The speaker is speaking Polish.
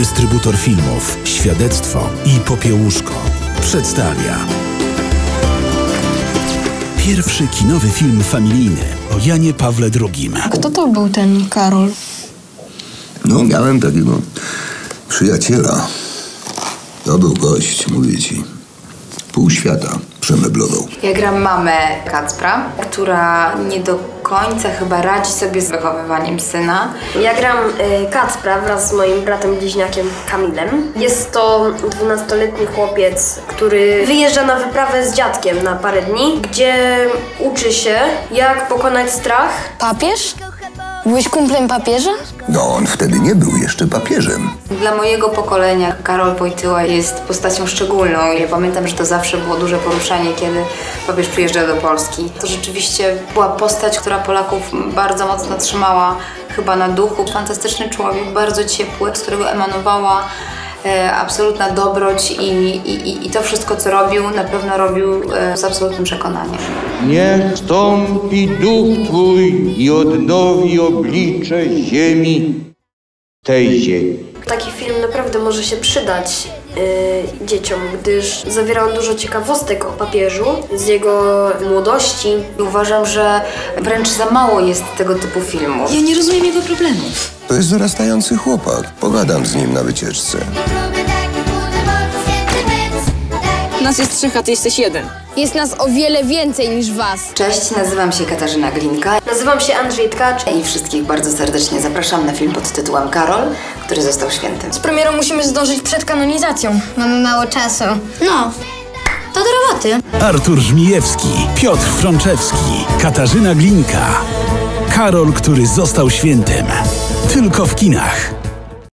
Dystrybutor filmów Świadectwo i Popiełuszko przedstawia pierwszy kinowy film familijny o Janie Pawle II. Kto to był ten Karol? No, miałem takiego przyjaciela. To był gość, mówię ci. Pół świata przemeblował. Ja gram mamę Kacpra, która nie do końca chyba radzi sobie z wychowywaniem syna. Ja gram y, Kacpra wraz z moim bratem bliźniakiem Kamilem. Jest to 12-letni chłopiec, który wyjeżdża na wyprawę z dziadkiem na parę dni, gdzie uczy się, jak pokonać strach. Papież? Byłeś kumplem papieża? No, on wtedy nie był jeszcze papieżem. Dla mojego pokolenia Karol Wojtyła jest postacią szczególną. Ja pamiętam, że to zawsze było duże poruszenie, kiedy papież przyjeżdżał do Polski. To rzeczywiście była postać, która Polaków bardzo mocno trzymała chyba na duchu. Fantastyczny człowiek, bardzo ciepły, z którego emanowała absolutna dobroć i, i, i to wszystko, co robił, na pewno robił e, z absolutnym przekonaniem. Niech stąpi duch Twój i odnowi oblicze ziemi, tej ziemi. Taki film naprawdę może się przydać y, dzieciom, gdyż zawiera on dużo ciekawostek o papieżu, z jego młodości. I Uważam, że wręcz za mało jest tego typu filmów. Ja nie rozumiem jego problemów. To jest dorastający chłopak. Pogadam z nim na wycieczce. Nas jest trzech, a ty jesteś jeden. Jest nas o wiele więcej niż was. Cześć, nazywam się Katarzyna Glinka Nazywam się Andrzej Tkacz. i wszystkich bardzo serdecznie zapraszam na film pod tytułem Karol, który został świętym. Z premierą musimy zdążyć przed kanonizacją. Mamy mało czasu. No, to do roboty. Artur Żmijewski, Piotr Frączewski, Katarzyna Glinka. Karol, który został świętym. Tylko w kinach.